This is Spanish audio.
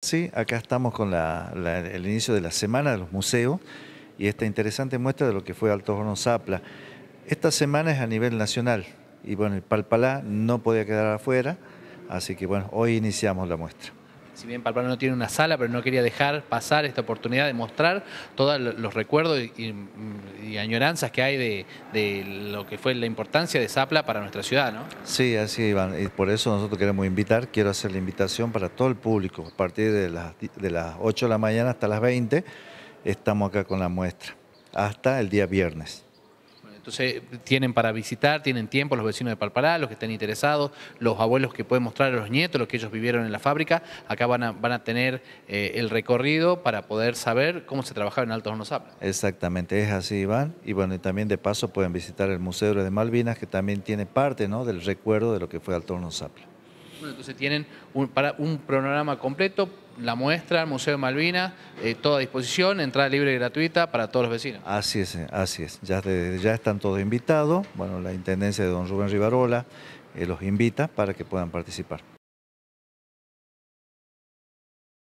Sí, acá estamos con el inicio de la Semana de los Museos y esta interesante muestra de lo que fue Alto Horno Zapla. Esta semana es a nivel nacional y bueno, el Palpalá no podía quedar afuera, así que bueno, hoy iniciamos la muestra si bien Palpalá no tiene una sala, pero no quería dejar pasar esta oportunidad de mostrar todos los recuerdos y, añoranzas que hay de, lo que fue la importancia de Zapla para nuestra ciudad, ¿no? Sí, así Iván, y por eso nosotros queremos invitar, quiero hacer la invitación para todo el público, a partir de las, de las 8 de la mañana hasta las 20, estamos acá con la muestra, hasta el día viernes. Entonces tienen para visitar, tienen tiempo los vecinos de Palpará, los que estén interesados, los abuelos que pueden mostrar a los nietos, los que ellos vivieron en la fábrica, acá van a, van a tener eh, el recorrido para poder saber cómo se trabajaba en Altos Hornos. Exactamente, es así Iván, y bueno, y también de paso pueden visitar el Museo de Malvinas, que también tiene parte ¿no? del recuerdo de lo que fue Altos Hornos entonces tienen un, para un programa completo, la muestra, el Museo de Malvinas, eh, toda disposición, entrada libre y gratuita para todos los vecinos. Así es, así es. Ya, ya están todos invitados. Bueno, la Intendencia de don Rubén Rivarola eh, los invita para que puedan participar.